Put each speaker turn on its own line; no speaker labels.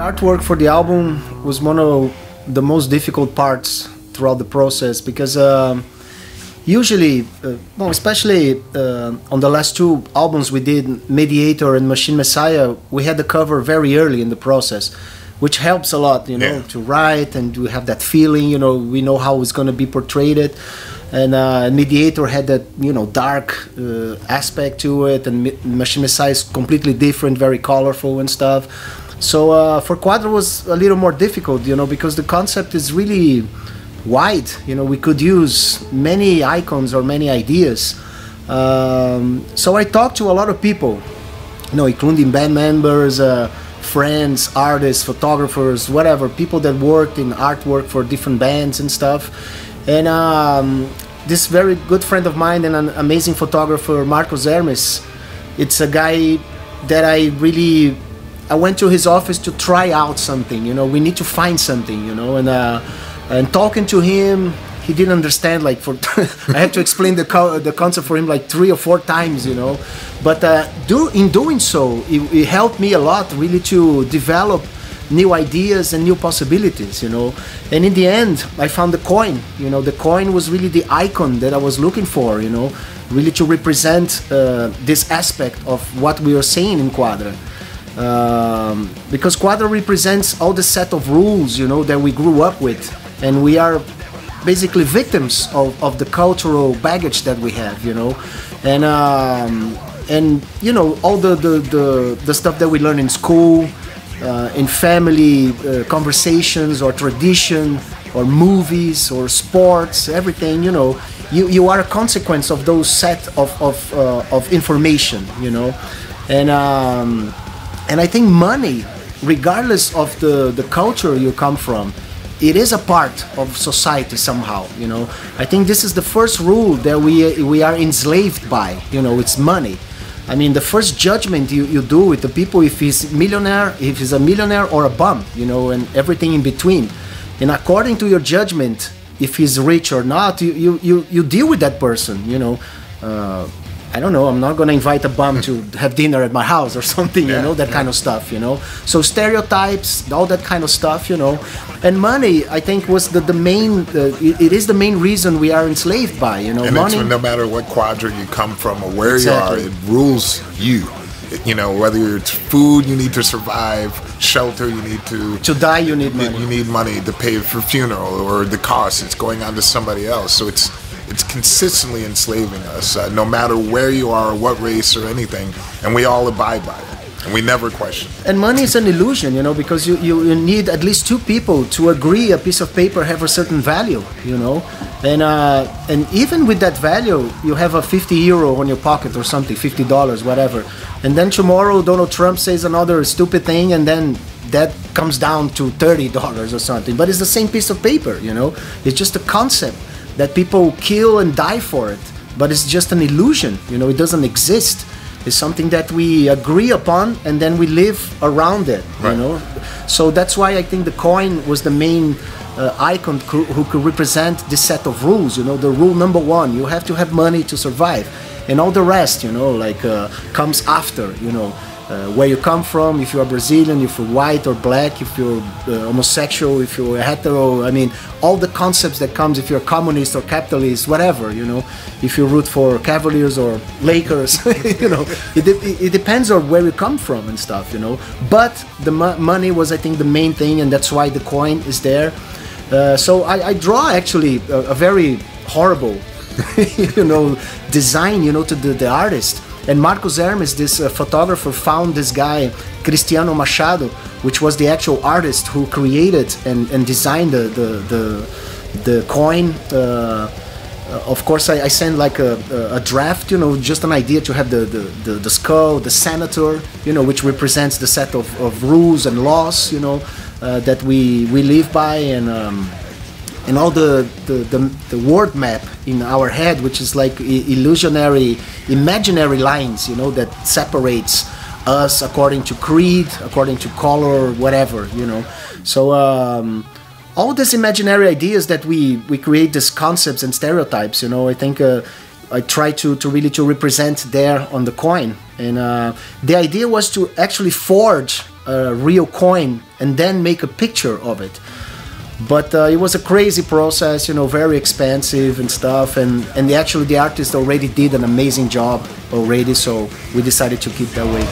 artwork for the album was one of the most difficult parts throughout the process because um, usually, uh, well, especially uh, on the last two albums we did, Mediator and Machine Messiah, we had the cover very early in the process, which helps a lot, you know,
Yeah.
to write and to have that feeling. You know, we know how it's going to be portrayed. And uh, Mediator had that, you know, dark uh, aspect to it, and Machine Messiah is completely different, very colorful and stuff. So uh, for Quadra was a little more difficult, you know, because the concept is really wide. You know, we could use many icons or many ideas. Um, so I talked to a lot of people, you know, including band members, uh, friends, artists, photographers, whatever, people that worked in artwork for different bands and stuff. And um, this very good friend of mine and an amazing photographer, Marcos Hermes, it's a guy that I really I went to his office to try out something. You know, we need to find something. You know, and uh, and talking to him, he didn't understand. Like for I had to explain the co- the concept for him like three or four times. You know, but uh, do in doing so, it, it helped me a lot really to develop new ideas and new possibilities. You know, and in the end, I found the coin. You know, the coin was really the icon that I was looking for. You know, really to represent uh, this aspect of what we are saying in Quadra um, because Quadra represents all the set of rules you know that we grew up with. And we are basically victims of, of the cultural baggage that we have you know. And um, and you know all the, the, the, the stuff that we learn in school uh, in family uh, conversations or tradition or movies or sports everything you know you, you are a consequence of those set of, of, uh, of information you know. And um, and I think money, regardless of the, the culture you come from, it is a part of society somehow. You know, I think this is the first rule that we we are enslaved by. You know, it's money. I mean, the first judgment you, you do with the people if he's millionaire, if he's a millionaire or a bum, you know, and everything in between. And according to your judgment, if he's rich or not, you you, you, you deal with that person. You know. Uh, I don't know. I'm not gonna invite a bum to have dinner at my house or something. you know that
yeah.
kind of stuff. You know. So stereotypes, all that kind of stuff. You know, and money. I think was the the main. Uh, it, it is the main reason we are enslaved by. You know,
And
money.
it's no matter what quadrant you come from or where
Exactly.
you are, it rules you. You know, whether it's food you need to survive, shelter you need to
to die, you need money.
you need money to pay for funeral or the cost it's going on to somebody else. So it's it's consistently enslaving us, uh, no matter where you are, what race or anything, and we all abide by it, and we never question.
and money is an illusion you know because you, you, you need at least two people to agree a piece of paper have a certain value you know? And uh, and even with that value you have a 50 euro on your pocket or something 50 dollars whatever. And then tomorrow donald trump says another stupid thing and then that comes down to 30 dollars or something. But it's the same piece of paper you know? It's just a concept that people kill and die for it. But it's just an illusion you know it doesn't exist. It's something that we agree upon and then we live around it you know? So that's why i think the coin was the main uh, icon who, who could represent this set of rules you know the rule number one you have to have money to survive. And all the rest you know like uh, comes after you know uh, where you come from, if you are Brazilian, if you're white or black, if you're uh, homosexual, if you're hetero, I mean, all the concepts that comes if you're communist or capitalist, whatever, you know, if you root for Cavaliers or Lakers, you know, it, it depends on where you come from and stuff, you know. But the mo- money was, I think, the main thing, and that's why the coin is there. Uh, so I, I draw actually a, a very horrible, you know, design, you know, to the, the artist. And Marcos Hermes, this uh, photographer, found this guy, Cristiano Machado, which was the actual artist who created and, and designed the, the, the, the coin. Uh, of course, I, I sent like a, a, a draft, you know, just an idea to have the, the, the, the skull, the senator, you know, which represents the set of, of rules and laws, you know, uh, that we, we live by. And um, and all the, the, the, the word map in our head, which is like illusionary, imaginary lines, you know, that separates us according to creed, according to color, whatever, you know. So um, all these imaginary ideas that we, we create these concepts and stereotypes, you know, I think uh, I try to, to really to represent there on the coin. And uh, the idea was to actually forge a real coin and then make a picture of it. But uh, it was a crazy process, you know, very expensive and stuff. And, and the, actually, the artist already did an amazing job already, so we decided to keep that way.